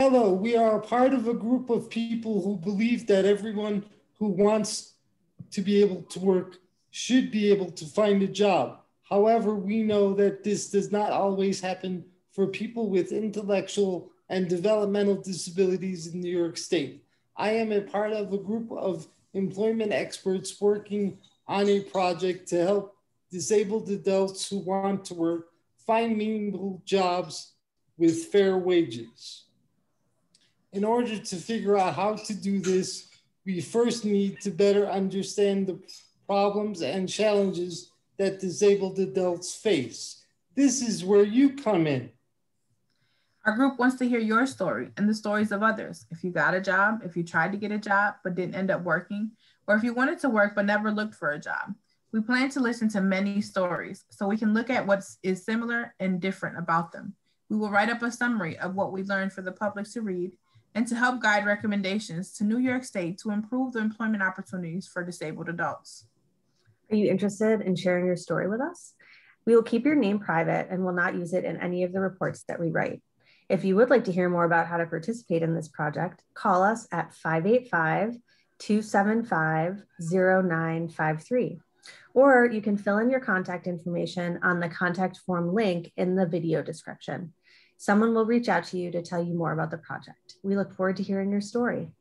Hello, we are part of a group of people who believe that everyone who wants to be able to work should be able to find a job. However, we know that this does not always happen for people with intellectual and developmental disabilities in New York State. I am a part of a group of employment experts working on a project to help disabled adults who want to work find meaningful jobs with fair wages. In order to figure out how to do this, we first need to better understand the problems and challenges that disabled adults face. This is where you come in. Our group wants to hear your story and the stories of others. If you got a job, if you tried to get a job but didn't end up working, or if you wanted to work but never looked for a job. We plan to listen to many stories so we can look at what is similar and different about them. We will write up a summary of what we learned for the public to read and to help guide recommendations to New York State to improve the employment opportunities for disabled adults. Are you interested in sharing your story with us? We will keep your name private and will not use it in any of the reports that we write. If you would like to hear more about how to participate in this project, call us at 585 275 0953. Or you can fill in your contact information on the contact form link in the video description. Someone will reach out to you to tell you more about the project. We look forward to hearing your story.